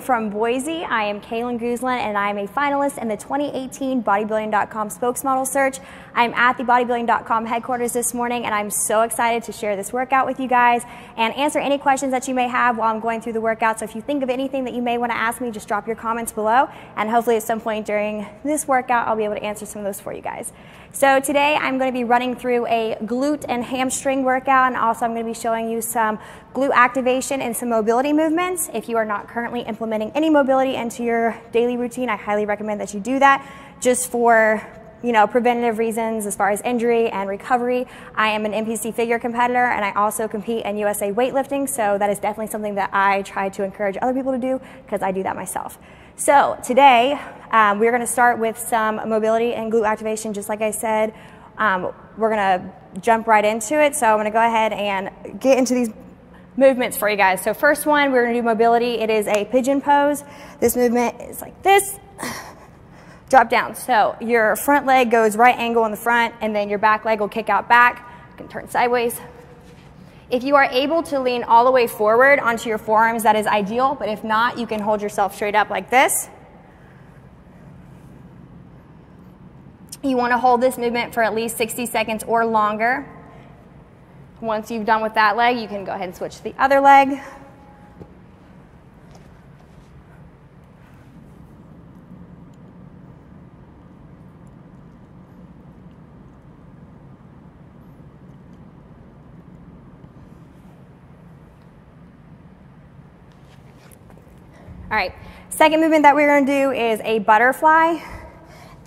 From Boise, I am Kaylyn Gooslin and I am a finalist in the 2018 Bodybuilding.com spokesmodel search. I'm at the Bodybuilding.com headquarters this morning and I'm so excited to share this workout with you guys and answer any questions that you may have while I'm going through the workout. So if you think of anything that you may want to ask me, just drop your comments below and hopefully at some point during this workout I'll be able to answer some of those for you guys. So today I'm going to be running through a glute and hamstring workout and also I'm going to be showing you some glute activation and some mobility movements. If you are not currently implementing any mobility into your daily routine, I highly recommend that you do that just for you know, preventative reasons as far as injury and recovery. I am an NPC figure competitor and I also compete in USA weightlifting, so that is definitely something that I try to encourage other people to do because I do that myself. So today, um, we're gonna start with some mobility and glute activation, just like I said. Um, we're gonna jump right into it. So I'm gonna go ahead and get into these movements for you guys. So first one, we're gonna do mobility. It is a pigeon pose. This movement is like this, drop down. So your front leg goes right angle in the front and then your back leg will kick out back. You can turn sideways. If you are able to lean all the way forward onto your forearms, that is ideal, but if not, you can hold yourself straight up like this. You want to hold this movement for at least 60 seconds or longer. Once you've done with that leg, you can go ahead and switch to the other leg. All right, second movement that we're gonna do is a butterfly.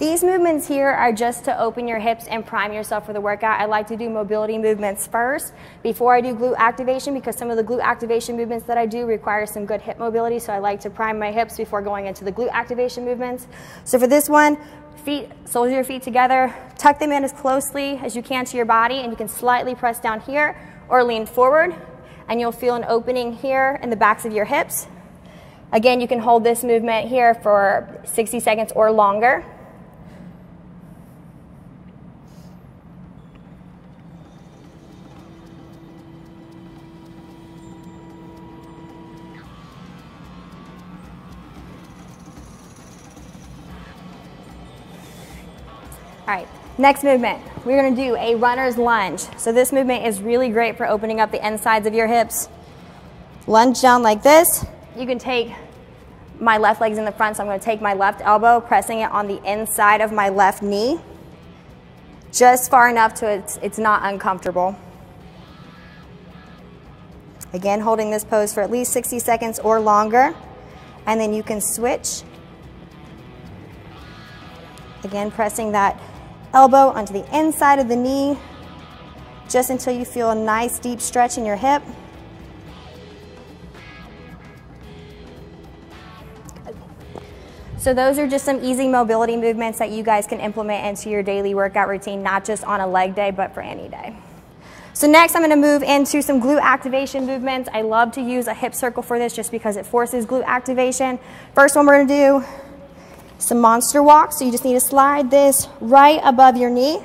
These movements here are just to open your hips and prime yourself for the workout. I like to do mobility movements first before I do glute activation because some of the glute activation movements that I do require some good hip mobility. So I like to prime my hips before going into the glute activation movements. So for this one, feet, soles your feet together, tuck them in as closely as you can to your body and you can slightly press down here or lean forward and you'll feel an opening here in the backs of your hips. Again, you can hold this movement here for 60 seconds or longer. All right, next movement. We're gonna do a runner's lunge. So this movement is really great for opening up the insides of your hips. Lunge down like this. You can take my left leg's in the front, so I'm gonna take my left elbow, pressing it on the inside of my left knee, just far enough to it's, it's not uncomfortable. Again, holding this pose for at least 60 seconds or longer, and then you can switch. Again, pressing that elbow onto the inside of the knee, just until you feel a nice deep stretch in your hip. So those are just some easy mobility movements that you guys can implement into your daily workout routine, not just on a leg day, but for any day. So next I'm gonna move into some glute activation movements. I love to use a hip circle for this just because it forces glute activation. First one we're gonna do some monster walks. So you just need to slide this right above your knee.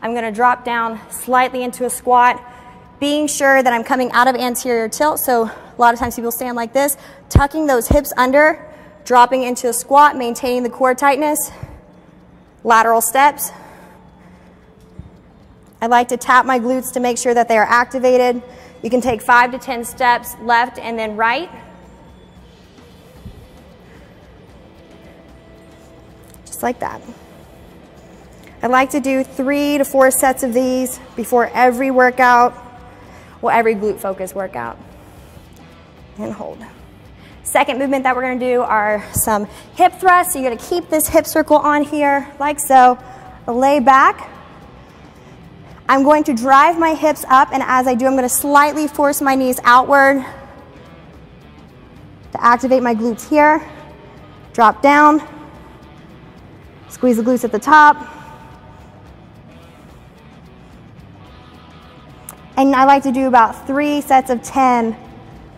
I'm gonna drop down slightly into a squat, being sure that I'm coming out of anterior tilt. So a lot of times people stand like this, tucking those hips under, dropping into a squat, maintaining the core tightness, lateral steps. I like to tap my glutes to make sure that they are activated. You can take five to 10 steps left and then right. Like that. I like to do three to four sets of these before every workout, well, every glute focus workout. And hold. Second movement that we're gonna do are some hip thrusts. So you're gonna keep this hip circle on here, like so. Lay back. I'm going to drive my hips up, and as I do, I'm gonna slightly force my knees outward to activate my glutes here. Drop down. Squeeze the glutes at the top. And I like to do about three sets of 10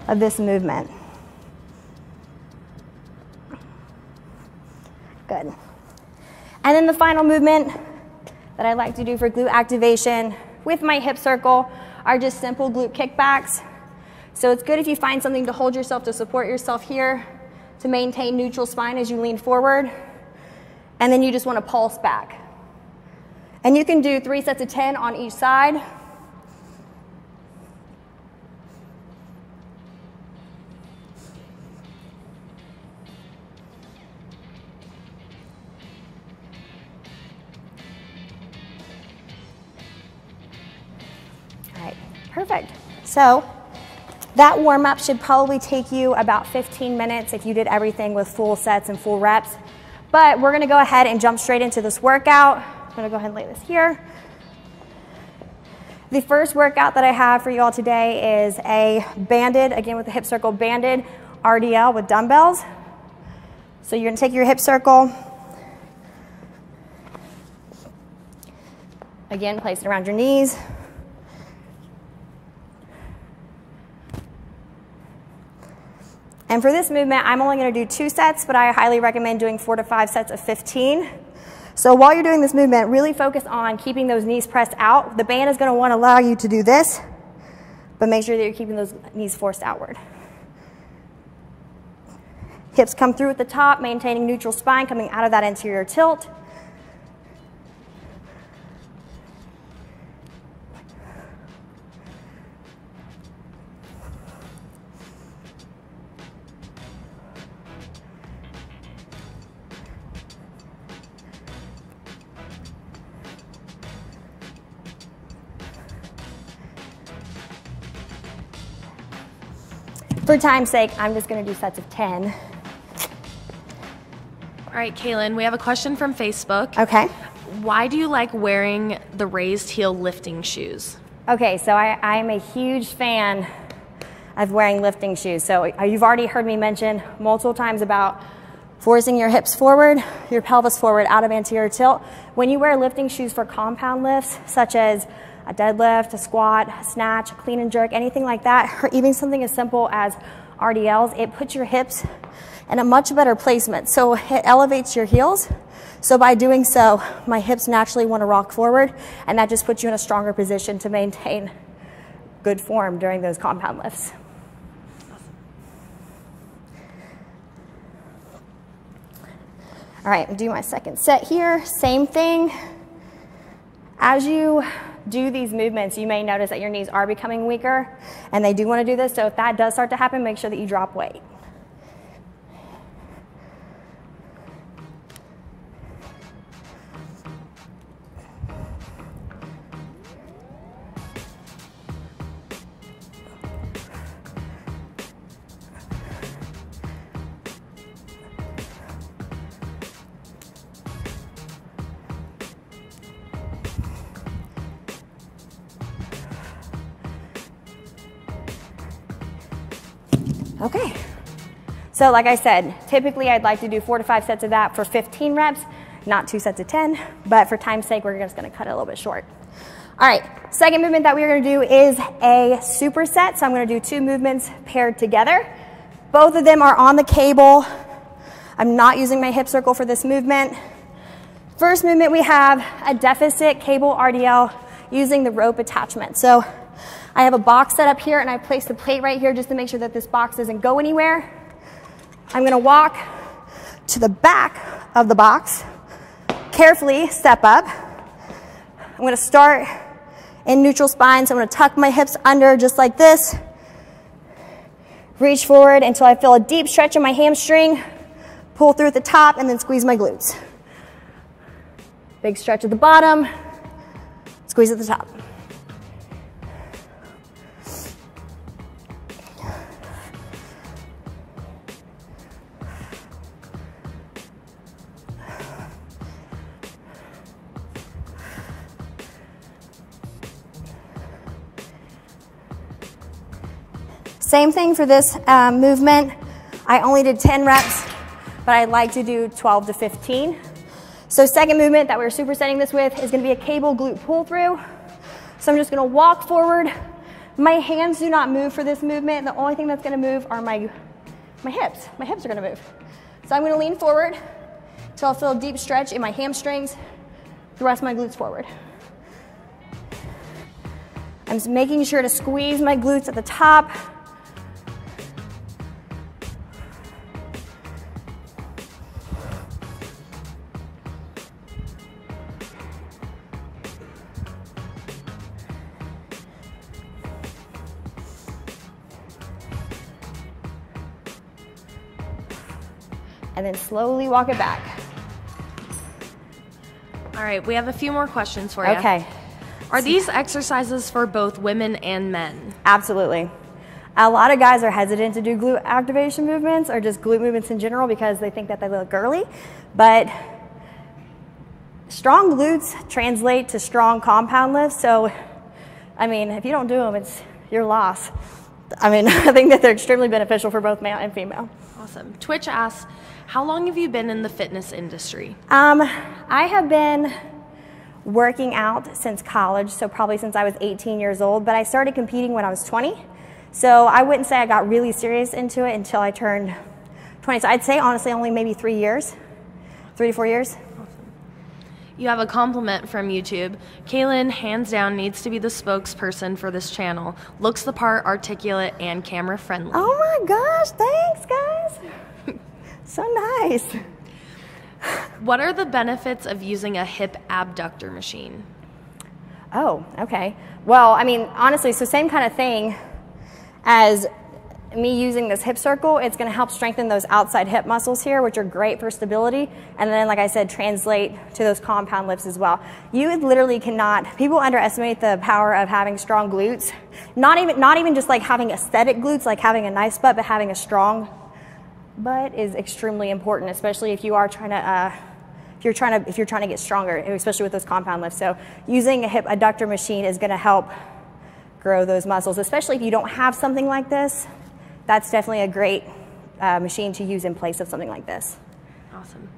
of this movement. Good. And then the final movement that I like to do for glute activation with my hip circle are just simple glute kickbacks. So it's good if you find something to hold yourself to support yourself here. to maintain neutral spine as you lean forward. And then you just want to pulse back. And you can do three sets of 10 on each side. All right, perfect. So that warm up should probably take you about 15 minutes if you did everything with full sets and full reps. But we're gonna go ahead and jump straight into this workout. I'm gonna go ahead and lay this here. The first workout that I have for you all today is a banded, again with the hip circle banded RDL with dumbbells. So you're gonna take your hip circle, again, place it around your knees. And for this movement, I'm only gonna do two sets, but I highly recommend doing four to five sets of 15. So while you're doing this movement, really focus on keeping those knees pressed out. The band is gonna to wanna allow you to do this, but make sure that you're keeping those knees forced outward. Hips come through at the top, maintaining neutral spine, coming out of that anterior tilt. For time's sake, I'm just gonna do sets of 10. All right, Kaylyn, we have a question from Facebook. Okay. Why do you like wearing the raised heel lifting shoes? Okay, so I, I'm a huge fan of wearing lifting shoes. So uh, you've already heard me mention multiple times about forcing your hips forward, your pelvis forward out of anterior tilt. When you wear lifting shoes for compound lifts, such as a deadlift, a squat, a snatch, a clean and jerk, anything like that, or even something as simple as RDLs, it puts your hips in a much better placement. So it elevates your heels. So by doing so, my hips naturally want to rock forward, and that just puts you in a stronger position to maintain good form during those compound lifts. All right, do my second set here. Same thing. As you do these movements, you may notice that your knees are becoming weaker and they do want to do this. So if that does start to happen, make sure that you drop weight. So like I said, typically I'd like to do four to five sets of that for 15 reps, not two sets of 10, but for time's sake, we're just gonna cut it a little bit short. All right, second movement that we're gonna do is a superset. So I'm gonna do two movements paired together. Both of them are on the cable. I'm not using my hip circle for this movement. First movement, we have a deficit cable RDL using the rope attachment. So I have a box set up here and I place the plate right here just to make sure that this box doesn't go anywhere. I'm gonna walk to the back of the box, carefully step up. I'm gonna start in neutral spine, so I'm gonna tuck my hips under just like this. Reach forward until I feel a deep stretch in my hamstring, pull through at the top, and then squeeze my glutes. Big stretch at the bottom, squeeze at the top. Same thing for this um, movement. I only did 10 reps, but I'd like to do 12 to 15. So second movement that we're supersetting this with is gonna be a cable glute pull through. So I'm just gonna walk forward. My hands do not move for this movement. The only thing that's gonna move are my, my hips. My hips are gonna move. So I'm gonna lean forward until I feel a deep stretch in my hamstrings, thrust my glutes forward. I'm just making sure to squeeze my glutes at the top, then slowly walk it back. All right, we have a few more questions for you. Okay. Are these exercises for both women and men? Absolutely. A lot of guys are hesitant to do glute activation movements or just glute movements in general because they think that they look girly. But strong glutes translate to strong compound lifts. So, I mean, if you don't do them, it's your loss. I mean, I think that they're extremely beneficial for both male and female. Awesome. Twitch asks, how long have you been in the fitness industry? Um, I have been working out since college, so probably since I was 18 years old, but I started competing when I was 20. So I wouldn't say I got really serious into it until I turned 20. So I'd say honestly only maybe three years, three to four years. You have a compliment from YouTube. Kaylyn, hands down, needs to be the spokesperson for this channel. Looks the part, articulate, and camera friendly. Oh my gosh, thanks guys. So nice. What are the benefits of using a hip abductor machine? Oh, okay. Well, I mean, honestly, so same kind of thing as me using this hip circle, it's going to help strengthen those outside hip muscles here, which are great for stability. And then, like I said, translate to those compound lifts as well. You literally cannot, people underestimate the power of having strong glutes. Not even, not even just like having aesthetic glutes, like having a nice butt, but having a strong butt is extremely important, especially if you are trying to, uh, if you're trying to, if you're trying to get stronger, especially with those compound lifts. So using a hip adductor machine is going to help grow those muscles, especially if you don't have something like this. That's definitely a great uh, machine to use in place of something like this. Awesome.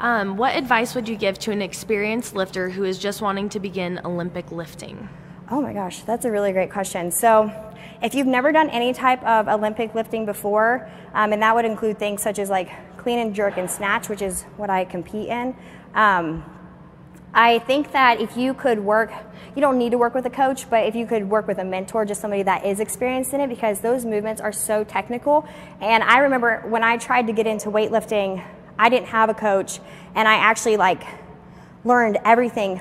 Um, what advice would you give to an experienced lifter who is just wanting to begin Olympic lifting? Oh my gosh, that's a really great question. So, if you've never done any type of Olympic lifting before, um, and that would include things such as like clean and jerk and snatch, which is what I compete in, um, I think that if you could work, you don't need to work with a coach, but if you could work with a mentor, just somebody that is experienced in it, because those movements are so technical. And I remember when I tried to get into weightlifting, I didn't have a coach, and I actually like learned everything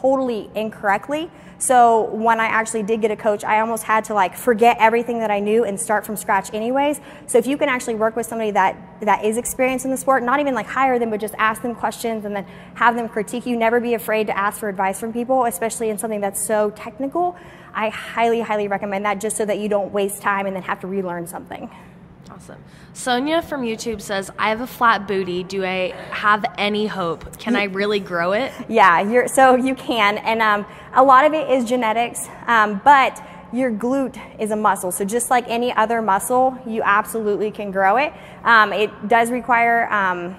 totally incorrectly. So when I actually did get a coach, I almost had to like forget everything that I knew and start from scratch anyways. So if you can actually work with somebody that that is experienced in the sport, not even like hire them, but just ask them questions and then have them critique you. Never be afraid to ask for advice from people, especially in something that's so technical. I highly, highly recommend that just so that you don't waste time and then have to relearn something. Awesome. Sonia from YouTube says, I have a flat booty. Do I have any hope? Can I really grow it? Yeah, you're, so you can. And um, a lot of it is genetics, um, but your glute is a muscle. So just like any other muscle, you absolutely can grow it. Um, it does require um,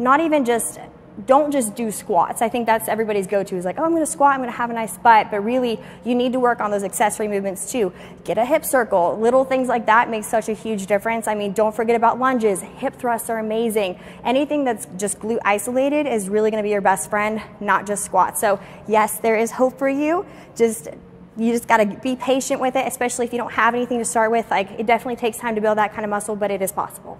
not even just don't just do squats. I think that's everybody's go-to is like, oh, I'm going to squat, I'm going to have a nice butt. But really, you need to work on those accessory movements too. Get a hip circle. Little things like that make such a huge difference. I mean, don't forget about lunges. Hip thrusts are amazing. Anything that's just glute isolated is really going to be your best friend, not just squats. So yes, there is hope for you. Just you just got to be patient with it, especially if you don't have anything to start with. Like it definitely takes time to build that kind of muscle, but it is possible.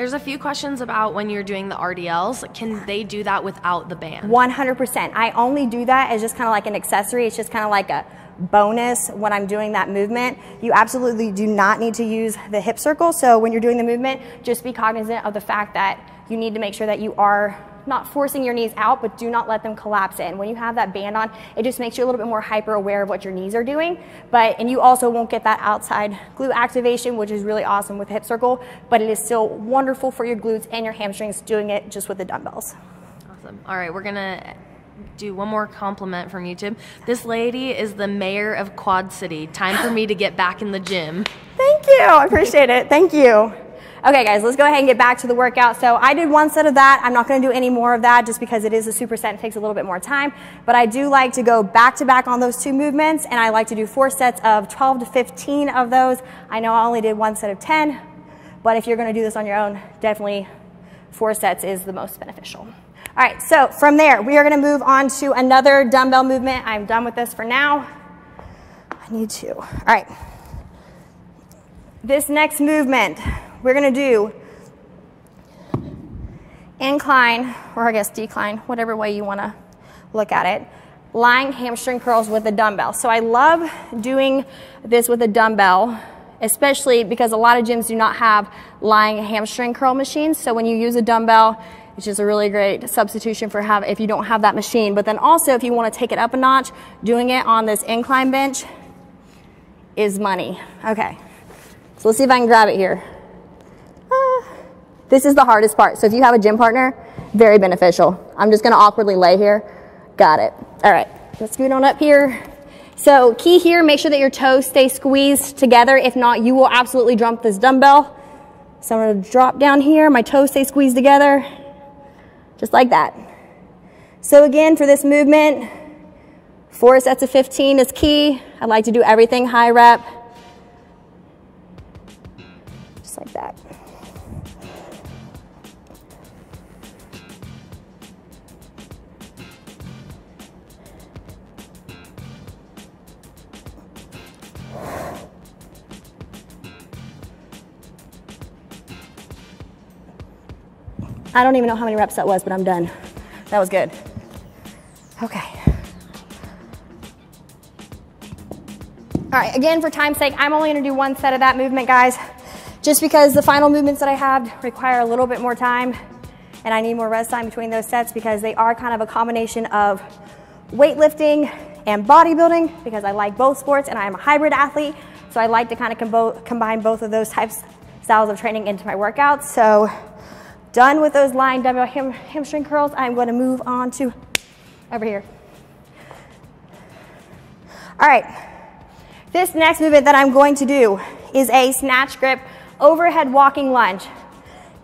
There's a few questions about when you're doing the RDLs. Can they do that without the band? 100%. I only do that as just kind of like an accessory. It's just kind of like a bonus when I'm doing that movement. You absolutely do not need to use the hip circle. So when you're doing the movement, just be cognizant of the fact that you need to make sure that you are not forcing your knees out, but do not let them collapse in. When you have that band on, it just makes you a little bit more hyper aware of what your knees are doing. But and you also won't get that outside glute activation, which is really awesome with hip circle, but it is still wonderful for your glutes and your hamstrings doing it just with the dumbbells. Awesome. All right, we're gonna do one more compliment from YouTube. This lady is the mayor of Quad City. Time for me to get back in the gym. Thank you. I appreciate it. Thank you. Okay guys, let's go ahead and get back to the workout. So I did one set of that. I'm not gonna do any more of that just because it is a superset and takes a little bit more time. But I do like to go back to back on those two movements and I like to do four sets of 12 to 15 of those. I know I only did one set of 10, but if you're gonna do this on your own, definitely four sets is the most beneficial. All right, so from there, we are gonna move on to another dumbbell movement. I'm done with this for now. I need to, all right. This next movement, we're gonna do incline, or I guess decline, whatever way you wanna look at it, lying hamstring curls with a dumbbell. So I love doing this with a dumbbell especially because a lot of gyms do not have lying hamstring curl machines. So when you use a dumbbell, it's just a really great substitution for have if you don't have that machine. But then also if you want to take it up a notch, doing it on this incline bench is money. Okay, so let's see if I can grab it here. This is the hardest part. So if you have a gym partner, very beneficial. I'm just gonna awkwardly lay here. Got it. All right, let's scoot on up here. So key here, make sure that your toes stay squeezed together. If not, you will absolutely drop this dumbbell. So I'm gonna drop down here, my toes stay squeezed together, just like that. So again, for this movement, four sets of 15 is key. I like to do everything high rep, just like that. I don't even know how many reps that was, but I'm done. That was good. Okay. All right, again, for time's sake, I'm only gonna do one set of that movement, guys, just because the final movements that I have require a little bit more time and I need more rest time between those sets because they are kind of a combination of weightlifting and bodybuilding because I like both sports and I am a hybrid athlete. So I like to kind of com combine both of those types, styles of training into my workouts. So Done with those lying dumbbell ham, hamstring curls, I'm gonna move on to over here. All right, this next movement that I'm going to do is a snatch grip overhead walking lunge.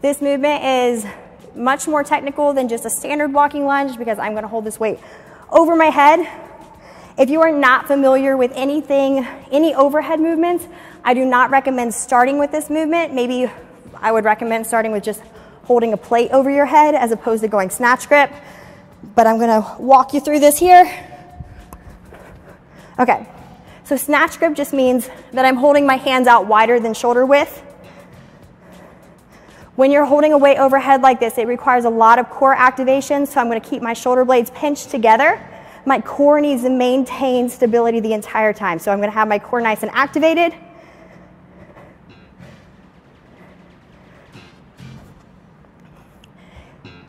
This movement is much more technical than just a standard walking lunge because I'm gonna hold this weight over my head. If you are not familiar with anything, any overhead movements, I do not recommend starting with this movement. Maybe I would recommend starting with just holding a plate over your head as opposed to going snatch grip. But I'm gonna walk you through this here. Okay, so snatch grip just means that I'm holding my hands out wider than shoulder width. When you're holding a weight overhead like this, it requires a lot of core activation, so I'm gonna keep my shoulder blades pinched together. My core needs to maintain stability the entire time, so I'm gonna have my core nice and activated.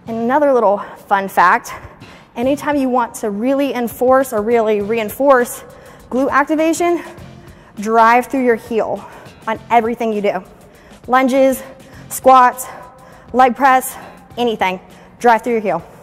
And another little fun fact, anytime you want to really enforce or really reinforce glute activation, drive through your heel on everything you do. Lunges, squats, leg press, anything, drive through your heel.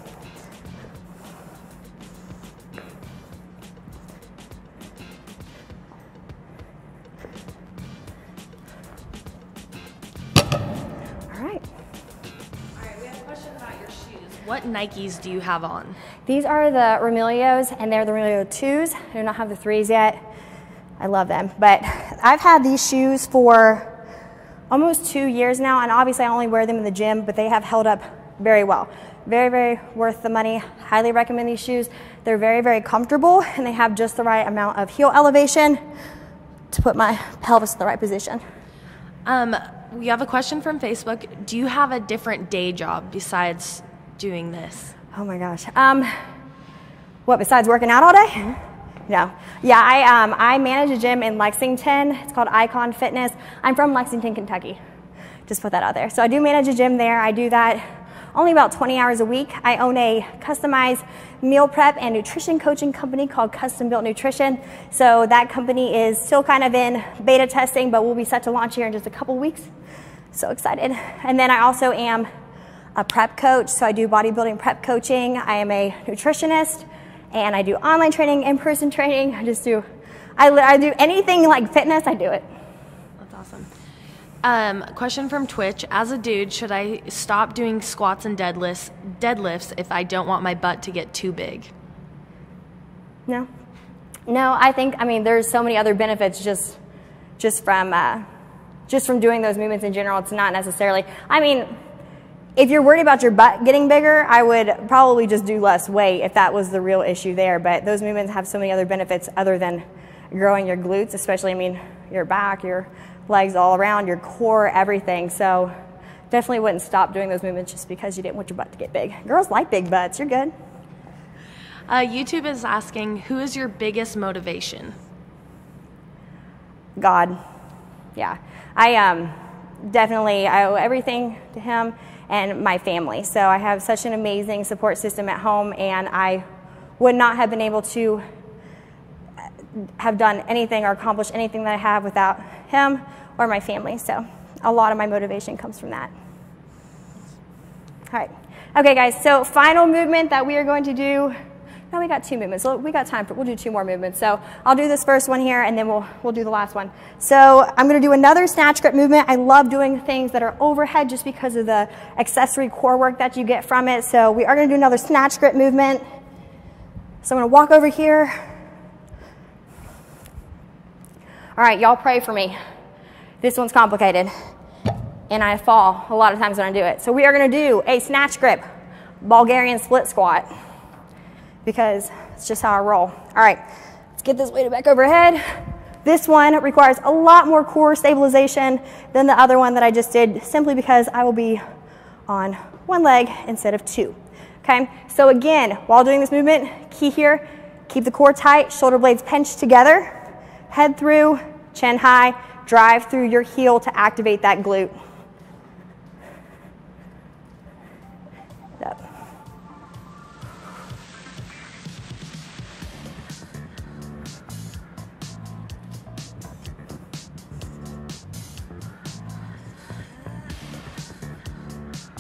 Nikes do you have on? These are the Romaleos, and they're the Romaleo 2s. I do not have the 3s yet. I love them. But I've had these shoes for almost two years now, and obviously I only wear them in the gym, but they have held up very well. Very, very worth the money. Highly recommend these shoes. They're very, very comfortable, and they have just the right amount of heel elevation to put my pelvis in the right position. Um, we have a question from Facebook. Do you have a different day job besides doing this? Oh my gosh. Um, what, besides working out all day? Mm-hmm. No. Yeah, I, um, I manage a gym in Lexington. It's called Icon Fitness. I'm from Lexington, Kentucky. Just put that out there. So I do manage a gym there. I do that only about 20 hours a week. I own a customized meal prep and nutrition coaching company called Custom Built Nutrition. So that company is still kind of in beta testing, but we'll be set to launch here in just a couple weeks. So excited. And then I also am a prep coach, so I do bodybuilding prep coaching. I am a nutritionist, and I do online training, in-person training. I just do, I, I do anything like fitness, I do it. That's awesome. Um, question from Twitch: As a dude, should I stop doing squats and deadlifts, deadlifts if I don't want my butt to get too big? No, no. I think I mean there's so many other benefits just just from uh, just from doing those movements in general. It's not necessarily. I mean, if you're worried about your butt getting bigger, I would probably just do less weight if that was the real issue there. But those movements have so many other benefits other than growing your glutes, especially, I mean, your back, your legs all around, your core, everything. So definitely wouldn't stop doing those movements just because you didn't want your butt to get big. Girls like big butts, you're good. Uh, YouTube is asking, who is your biggest motivation? God. yeah, I um, definitely I owe everything to him and my family. So I have such an amazing support system at home, and I would not have been able to have done anything or accomplished anything that I have without him or my family. So a lot of my motivation comes from that. All right. Okay, guys, so final movement that we are going to do. We got two movements. We got time for, we'll do two more movements. So I'll do this first one here and then we'll, we'll do the last one. So I'm gonna do another snatch grip movement. I love doing things that are overhead just because of the accessory core work that you get from it. So we are gonna do another snatch grip movement. So I'm gonna walk over here. All right, y'all pray for me. This one's complicated and I fall a lot of times when I do it. So we are gonna do a snatch grip, Bulgarian split squat, because it's just how I roll. All right, let's get this weighted back overhead. This one requires a lot more core stabilization than the other one that I just did, simply because I will be on one leg instead of two. Okay, so again, while doing this movement, key here, keep the core tight, shoulder blades pinched together, head through, chin high, drive through your heel to activate that glute.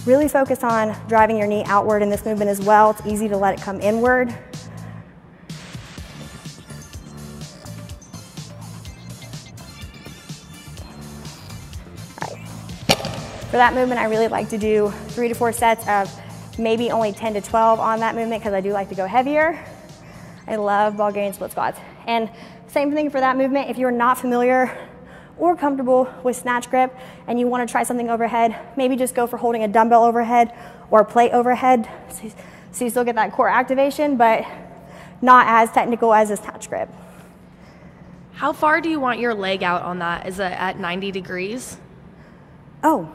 Really focus on driving your knee outward in this movement as well. It's easy to let it come inward. For that movement, I really like to do three to four sets of maybe only 10 to 12 on that movement because I do like to go heavier. I love Bulgarian split squats. And same thing for that movement. If you're not familiar or comfortable with snatch grip and you want to try something overhead, maybe just go for holding a dumbbell overhead or a plate overhead so, you still get that core activation, but not as technical as a snatch grip. How far do you want your leg out on that? Is it at 90 degrees? Oh.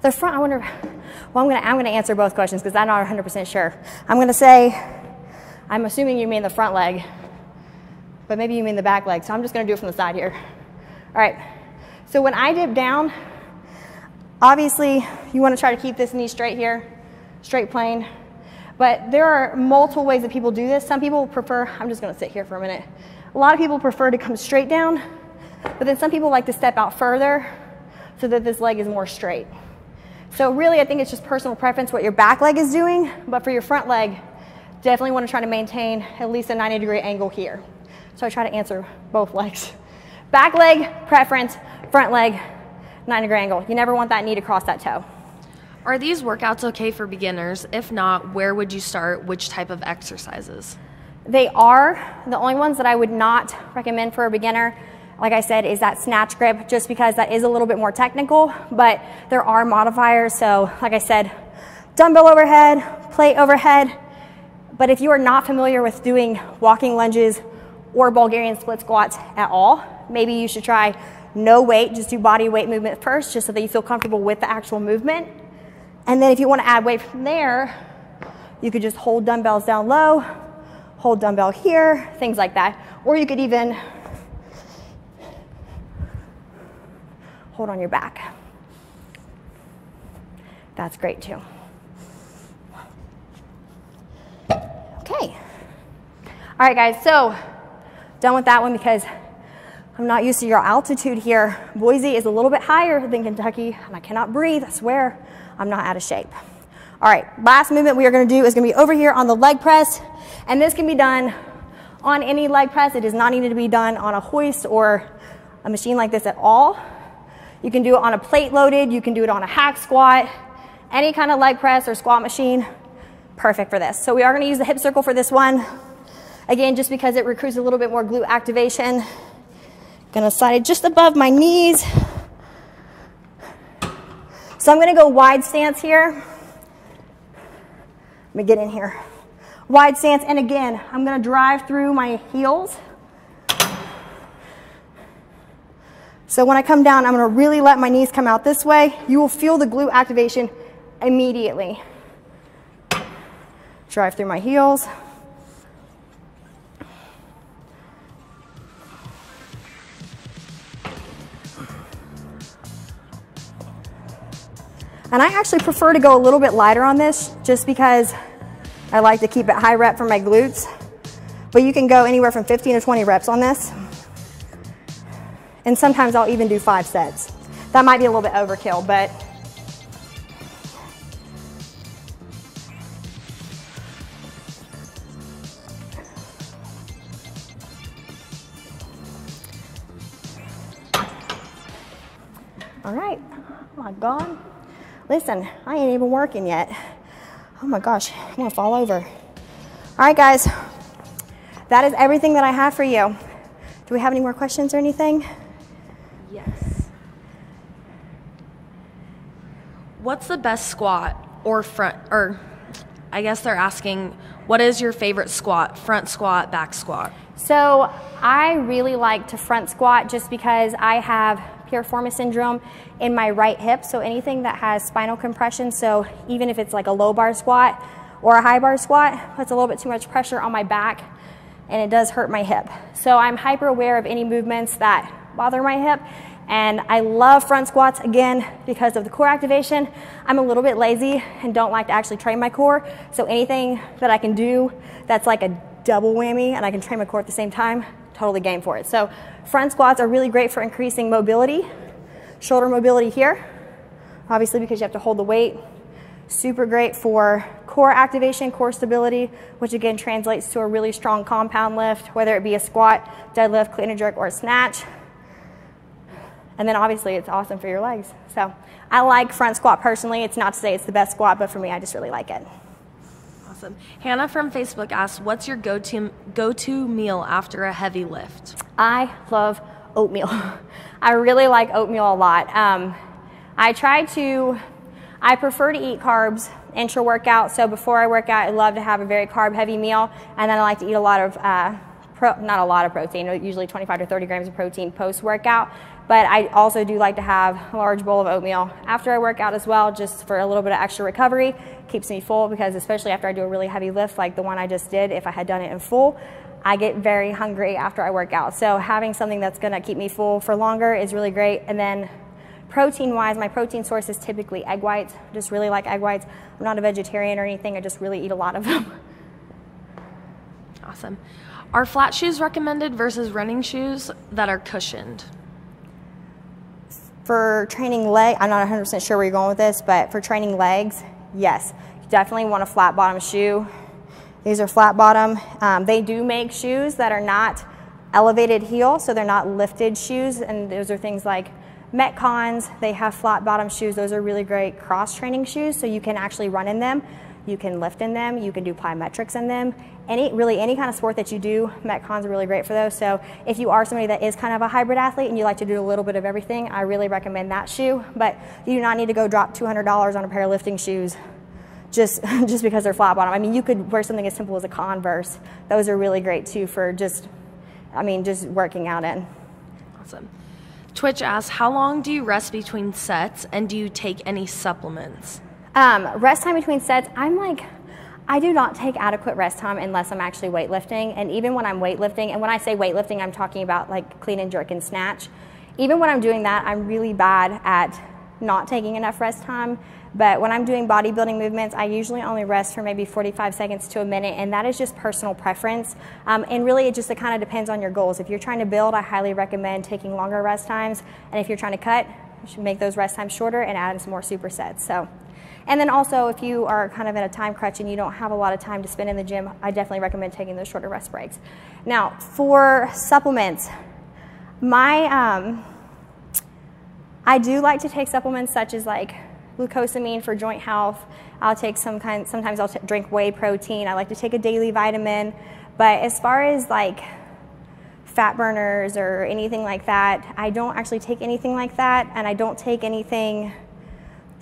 The front, I wonder, well, I'm gonna, I'm gonna answer both questions because I'm not 100% sure. I'm gonna say, I'm assuming you mean the front leg but maybe you mean the back leg. So I'm just gonna do it from the side here. All right, so when I dip down, obviously you wanna try to keep this knee straight here, straight plane. But there are multiple ways that people do this. Some people prefer, I'm just gonna sit here for a minute. A lot of people prefer to come straight down, but then some people like to step out further so that this leg is more straight. So really, I think it's just personal preference what your back leg is doing, but for your front leg, definitely wanna try to maintain at least a 90 degree angle here. So I try to answer both legs. Back leg, preference, front leg, 90 degree angle. You never want that knee to cross that toe. Are these workouts okay for beginners? If not, where would you start? Which type of exercises? They are. The only ones that I would not recommend for a beginner, like I said, is that snatch grip, just because that is a little bit more technical, but there are modifiers. So, like I said, dumbbell overhead, plate overhead. But if you are not familiar with doing walking lunges, or Bulgarian split squats at all. Maybe you should try no weight, just do body weight movement first, just so that you feel comfortable with the actual movement. And then if you want to add weight from there, you could just hold dumbbells down low, hold dumbbell here, things like that. Or you could even hold on your back. That's great too. Okay. All right, guys, so Done with that one because I'm not used to your altitude here. Boise is a little bit higher than Kentucky, and I cannot breathe. I swear I'm not out of shape. All right, last movement we are gonna do is gonna be over here on the leg press, and this can be done on any leg press. It does not need to be done on a hoist or a machine like this at all. You can do it on a plate loaded, you can do it on a hack squat, any kind of leg press or squat machine, perfect for this. So we are gonna use the hip circle for this one. Again, just because it recruits a little bit more glute activation. Gonna slide it just above my knees. So I'm gonna go wide stance here. Let me get in here. Wide stance, and again, I'm gonna drive through my heels. So when I come down, I'm gonna really let my knees come out this way. You will feel the glute activation immediately. Drive through my heels. And I actually prefer to go a little bit lighter on this just because I like to keep it high rep for my glutes. But you can go anywhere from 15 to 20 reps on this. And sometimes I'll even do five sets. That might be a little bit overkill, but All right. Oh my God. Listen, I ain't even working yet. Oh my gosh, I'm gonna fall over. All right, guys. That is everything that I have for you. Do we have any more questions or anything? Yes. What's the best squat or front, or I guess they're asking, what is your favorite squat? Front squat, back squat? So I really like to front squat just because I have piriformis syndrome in my right hip. So anything that has spinal compression, so even if it's like a low bar squat or a high bar squat, puts a little bit too much pressure on my back and it does hurt my hip. So I'm hyper aware of any movements that bother my hip. And I love front squats again because of the core activation. I'm a little bit lazy and don't like to actually train my core. So anything that I can do that's like a double whammy and I can train my core at the same time, totally game for it. So front squats are really great for increasing mobility, shoulder mobility here, obviously because you have to hold the weight. Super great for core activation, core stability, which again translates to a really strong compound lift, whether it be a squat, deadlift, clean and jerk, or snatch. And then obviously it's awesome for your legs. So I like front squat personally. It's not to say it's the best squat, but for me, I just really like it. Awesome. Hannah from Facebook asks, "What's your go-to go-to meal after a heavy lift?" I love oatmeal. I really like oatmeal a lot. Um, I try to. I prefer to eat carbs intra workout. So before I work out, I love to have a very carb heavy meal, and then I like to eat a lot of. Uh, pro, not a lot of protein, usually 25 to 30 grams of protein post workout. But I also do like to have a large bowl of oatmeal after I work out as well, just for a little bit of extra recovery. Keeps me full because, especially after I do a really heavy lift like the one I just did, if I had done it in full, I get very hungry after I work out. So having something that's gonna keep me full for longer is really great. And then protein wise, my protein source is typically egg whites. I just really like egg whites. I'm not a vegetarian or anything, I just really eat a lot of them. Awesome. Are flat shoes recommended versus running shoes that are cushioned? For training leg, I'm not 100% sure where you're going with this, but for training legs, yes. You definitely want a flat bottom shoe. These are flat bottom. Um, they do make shoes that are not elevated heel, so they're not lifted shoes, and those are things like Metcons, they have flat bottom shoes. Those are really great cross training shoes, so you can actually run in them. You can lift in them, you can do plyometrics in them. Any, really any kind of sport that you do, Metcons are really great for those. So if you are somebody that is kind of a hybrid athlete and you like to do a little bit of everything, I really recommend that shoe. But you do not need to go drop $200 on a pair of lifting shoes just, just because they're flat bottom. I mean, you could wear something as simple as a Converse. Those are really great too for just, I mean, just working out in. Awesome. Twitch asks, how long do you rest between sets and do you take any supplements? Um, rest time between sets, I'm like, I do not take adequate rest time unless I'm actually weightlifting. And even when I'm weightlifting, and when I say weightlifting, I'm talking about like clean and jerk and snatch. Even when I'm doing that, I'm really bad at not taking enough rest time. But when I'm doing bodybuilding movements, I usually only rest for maybe 45 seconds to a minute, and that is just personal preference. Um, and really, it just it kind of depends on your goals. If you're trying to build, I highly recommend taking longer rest times. And if you're trying to cut, you should make those rest times shorter and add in some more supersets. So. And then also, if you are kind of in a time crunch and you don't have a lot of time to spend in the gym, I definitely recommend taking those shorter rest breaks. Now, for supplements, my um, I do like to take supplements such as like glucosamine for joint health. I'll take some kind. Sometimes I'll drink whey protein. I like to take a daily vitamin. But as far as like fat burners or anything like that, I don't actually take anything like that, and I don't take anything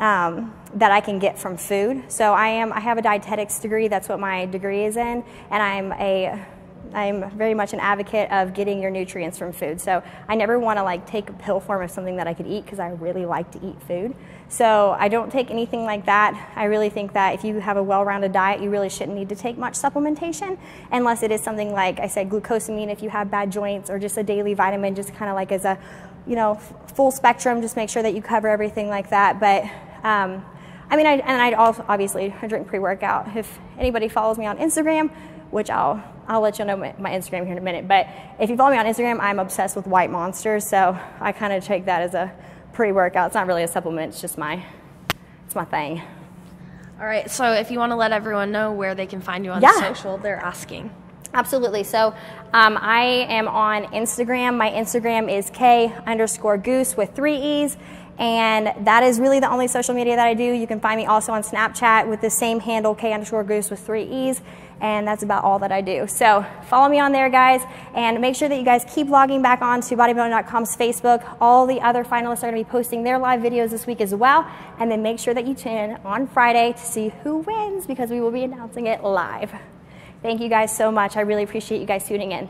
um, that I can get from food. So I am I have a dietetics degree. That's what my degree is in, and I'm a I'm very much an advocate of getting your nutrients from food. So I never want to like take a pill form of something that I could eat because I really like to eat food. So I don't take anything like that. I really think that if you have a well-rounded diet, you really shouldn't need to take much supplementation unless it is something like I said, glucosamine if you have bad joints or just a daily vitamin, just kind of like as a, you know, full spectrum, just make sure that you cover everything like that. But um, I mean, I, and I also obviously I drink pre-workout. If anybody follows me on Instagram, which I'll I'll let you know my, my, Instagram here in a minute. But if you follow me on Instagram, I'm obsessed with white monsters, so I kind of take that as a pre-workout. It's not really a supplement; it's just my it's my thing. All right. So if you want to let everyone know where they can find you on yeah. social, they're asking. Absolutely. So um, I am on Instagram. My Instagram is K underscore goose with three E's. And that is really the only social media that I do. You can find me also on Snapchat with the same handle, K underscore goose with three E's. And that's about all that I do. So follow me on there, guys. And make sure that you guys keep logging back on to bodybuilding.com's Facebook. All the other finalists are going to be posting their live videos this week as well. And then make sure that you tune in on Friday to see who wins because we will be announcing it live. Thank you guys so much. I really appreciate you guys tuning in.